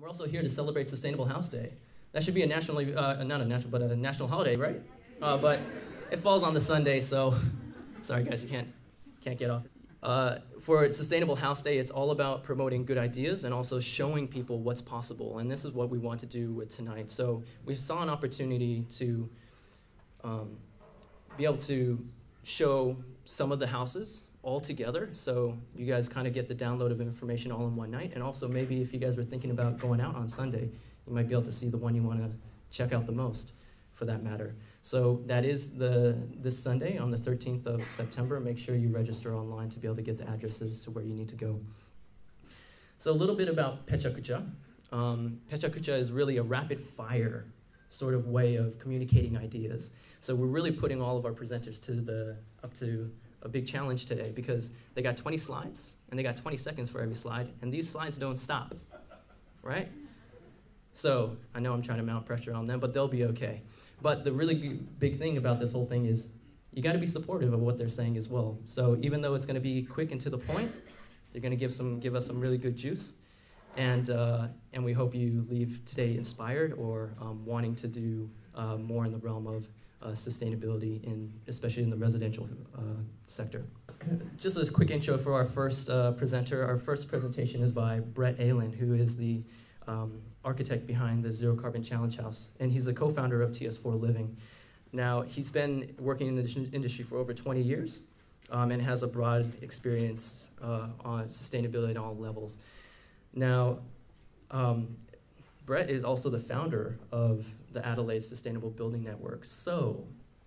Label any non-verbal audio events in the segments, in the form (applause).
We're also here to celebrate Sustainable House Day. That should be a nationally, uh, not a national, but a national holiday, right? Uh, but it falls on the Sunday, so (laughs) sorry guys, you can't can't get off. Uh, for Sustainable House Day, it's all about promoting good ideas and also showing people what's possible. And this is what we want to do with tonight. So we saw an opportunity to um, be able to show some of the houses all together. So you guys kind of get the download of information all in one night. And also maybe if you guys were thinking about going out on Sunday, you might be able to see the one you want to check out the most for that matter. So that is the this Sunday on the 13th of September. Make sure you register online to be able to get the addresses to where you need to go. So a little bit about Pecha Kucha. Um, Pecha Kucha is really a rapid fire sort of way of communicating ideas. So we're really putting all of our presenters to the up to a big challenge today because they got 20 slides and they got 20 seconds for every slide, and these slides don't stop, right? So I know I'm trying to mount pressure on them, but they'll be okay. But the really big thing about this whole thing is you got to be supportive of what they're saying as well. So even though it's going to be quick and to the point, they're going to give some give us some really good juice, and uh, and we hope you leave today inspired or um, wanting to do uh, more in the realm of uh, sustainability in especially in the residential uh, sector. Just as a quick intro for our first uh, presenter. Our first presentation is by Brett Aylen, who is the um, architect behind the Zero Carbon Challenge House, and he's a co-founder of TS4 Living. Now, he's been working in the industry for over 20 years um, and has a broad experience uh, on sustainability at all levels. Now, um, Brett is also the founder of the Adelaide Sustainable Building Network. So,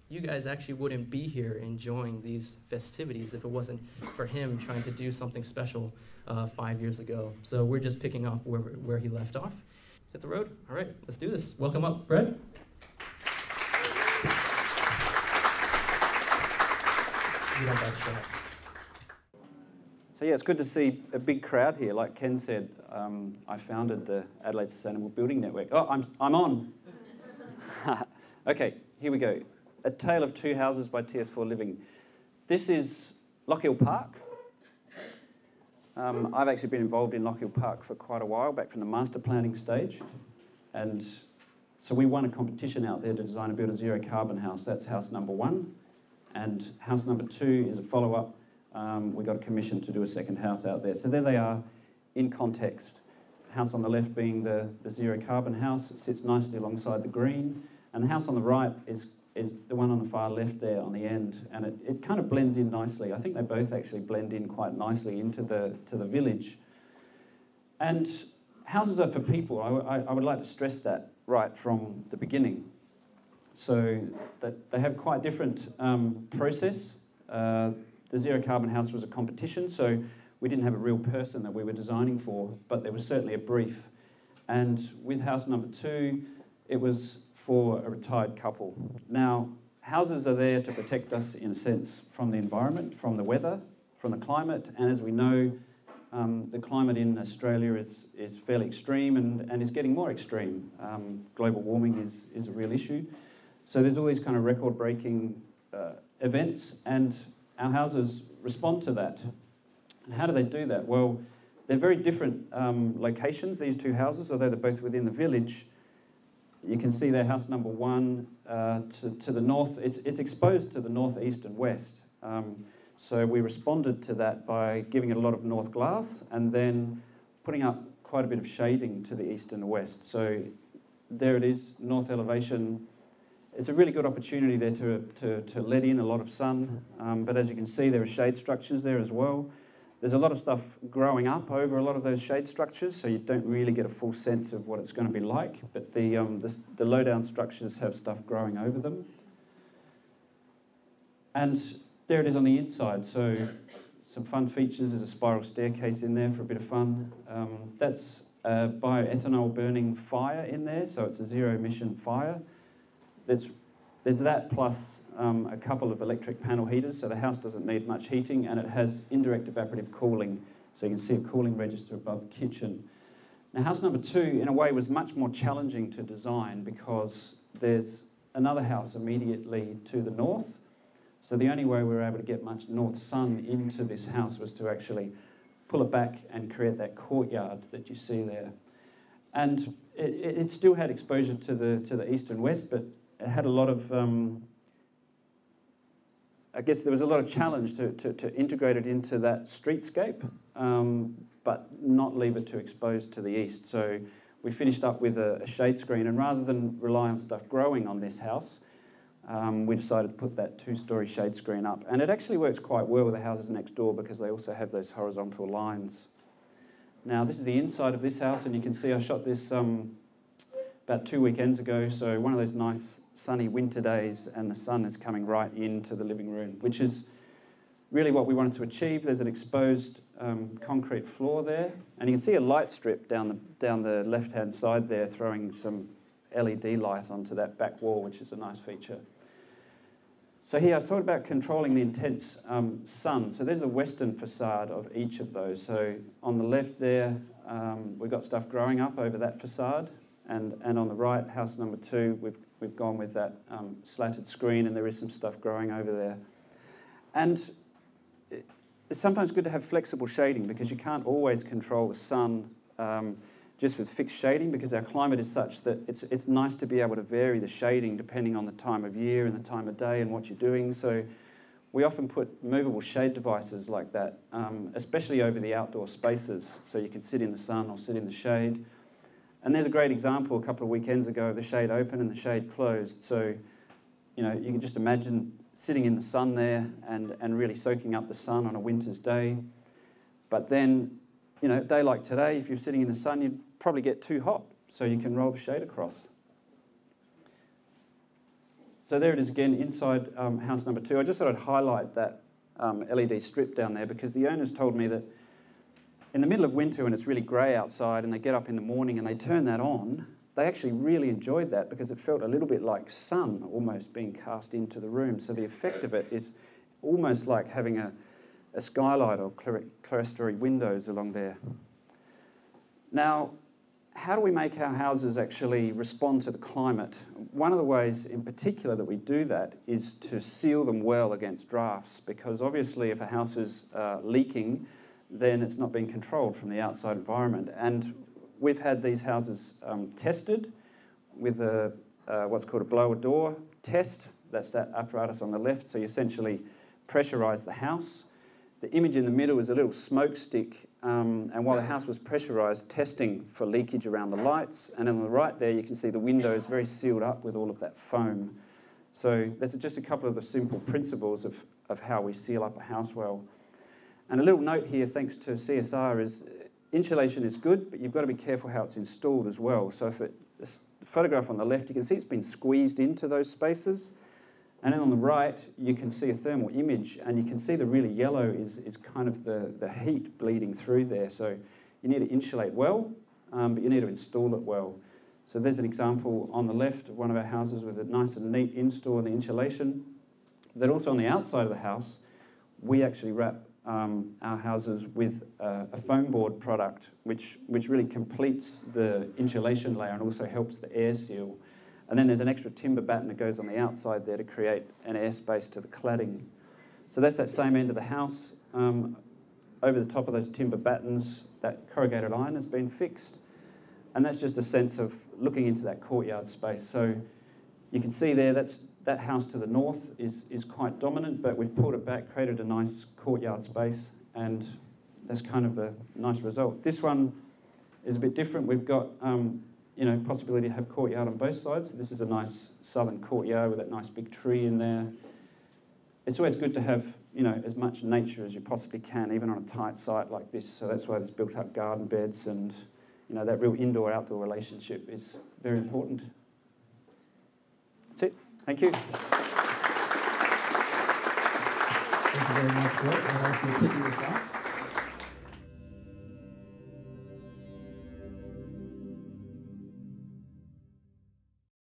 you guys actually wouldn't be here enjoying these festivities if it wasn't for him trying to do something special uh, five years ago. So we're just picking off where, where he left off. Hit the road. All right, let's do this. Welcome up, Brett. So yeah, it's good to see a big crowd here. Like Ken said, um, I founded the Adelaide Sustainable Building Network. Oh, I'm, I'm on. (laughs) okay, here we go. A Tale of Two Houses by TS4 Living. This is Lochiel Park. Um, I've actually been involved in Lochiel Park for quite a while, back from the master planning stage. And so we won a competition out there to design and build a zero carbon house. That's house number one. And house number two is a follow up. Um, we got a commission to do a second house out there. So there they are in context. The House on the left being the, the zero carbon house, it sits nicely alongside the green. And the house on the right is is the one on the far left there on the end, and it, it kind of blends in nicely. I think they both actually blend in quite nicely into the, to the village. And houses are for people. I, I, I would like to stress that right from the beginning. So that they have quite different um, process. Uh, the zero carbon house was a competition, so we didn't have a real person that we were designing for, but there was certainly a brief. And with house number two, it was for a retired couple. Now, houses are there to protect us, in a sense, from the environment, from the weather, from the climate, and as we know, um, the climate in Australia is, is fairly extreme and, and is getting more extreme. Um, global warming is, is a real issue. So there's all these kind of record breaking uh, events, and our houses respond to that. And how do they do that? Well, they're very different um, locations, these two houses, although they're both within the village. You can see their house number one uh, to, to the north. It's, it's exposed to the north, east, and west. Um, so we responded to that by giving it a lot of north glass and then putting up quite a bit of shading to the east and west. So there it is, north elevation. It's a really good opportunity there to, to, to let in a lot of sun. Um, but as you can see, there are shade structures there as well. There's a lot of stuff growing up over a lot of those shade structures, so you don't really get a full sense of what it's going to be like, but the, um, the, the low-down structures have stuff growing over them. And there it is on the inside, so some fun features. There's a spiral staircase in there for a bit of fun. Um, that's a bioethanol burning fire in there, so it's a zero emission fire. There's, there's that plus um, a couple of electric panel heaters, so the house doesn't need much heating, and it has indirect evaporative cooling, so you can see a cooling register above the kitchen. Now, house number two, in a way, was much more challenging to design because there's another house immediately to the north. So the only way we were able to get much north sun into this house was to actually pull it back and create that courtyard that you see there. And it, it, still had exposure to the, to the east and west, but had a lot of, um, I guess there was a lot of challenge to, to, to integrate it into that streetscape, um, but not leave it too exposed to the east. So we finished up with a, a shade screen, and rather than rely on stuff growing on this house, um, we decided to put that two-story shade screen up. And it actually works quite well with the houses next door because they also have those horizontal lines. Now, this is the inside of this house, and you can see I shot this um, about two weekends ago. So one of those nice sunny winter days, and the sun is coming right into the living room, which is really what we wanted to achieve. There's an exposed um, concrete floor there, and you can see a light strip down the, down the left-hand side there throwing some LED light onto that back wall, which is a nice feature. So here I thought about controlling the intense um, sun. So there's the western facade of each of those. So on the left there, um, we've got stuff growing up over that facade. And, and on the right, house number two, we've, we've gone with that um, slatted screen and there is some stuff growing over there. And it's sometimes good to have flexible shading because you can't always control the sun um, just with fixed shading because our climate is such that it's, it's nice to be able to vary the shading depending on the time of year and the time of day and what you're doing. So we often put movable shade devices like that, um, especially over the outdoor spaces, so you can sit in the sun or sit in the shade. And there's a great example a couple of weekends ago of the shade open and the shade closed. So, you know, you can just imagine sitting in the sun there and, and really soaking up the sun on a winter's day. But then, you know, a day like today, if you're sitting in the sun, you'd probably get too hot, so you can roll the shade across. So there it is again inside um, house number two. I just thought I'd highlight that um, LED strip down there because the owners told me that in the middle of winter when it's really grey outside and they get up in the morning and they turn that on, they actually really enjoyed that because it felt a little bit like sun almost being cast into the room. So the effect of it is almost like having a, a skylight or clerestory windows along there. Now, how do we make our houses actually respond to the climate? One of the ways in particular that we do that is to seal them well against drafts because obviously if a house is uh, leaking, then it's not being controlled from the outside environment. And we've had these houses um, tested with a, uh, what's called a blower door test. That's that apparatus on the left. So you essentially pressurize the house the image in the middle is a little smoke stick, um, and while the house was pressurised, testing for leakage around the lights. And on the right there, you can see the window is very sealed up with all of that foam. So there's just a couple of the simple principles of, of how we seal up a house well. And a little note here, thanks to CSR, is insulation is good, but you've got to be careful how it's installed as well. So if it, the photograph on the left, you can see it's been squeezed into those spaces. And then on the right, you can see a thermal image, and you can see the really yellow is, is kind of the, the heat bleeding through there. So you need to insulate well, um, but you need to install it well. So there's an example on the left of one of our houses with a nice and neat install in the insulation. Then also on the outside of the house, we actually wrap um, our houses with a, a foam board product, which, which really completes the insulation layer and also helps the air seal. And then there's an extra timber batten that goes on the outside there to create an airspace to the cladding. So that's that same end of the house. Um, over the top of those timber battens, that corrugated iron has been fixed. And that's just a sense of looking into that courtyard space. So you can see there, that's, that house to the north is, is quite dominant, but we've pulled it back, created a nice courtyard space, and that's kind of a nice result. This one is a bit different. We've got um, you know, possibility to have courtyard on both sides. This is a nice southern courtyard with that nice big tree in there. It's always good to have, you know, as much nature as you possibly can, even on a tight site like this. So that's why there's built up garden beds and, you know, that real indoor-outdoor relationship is very important. That's it. Thank you. Thank you very much. I'd like to with that.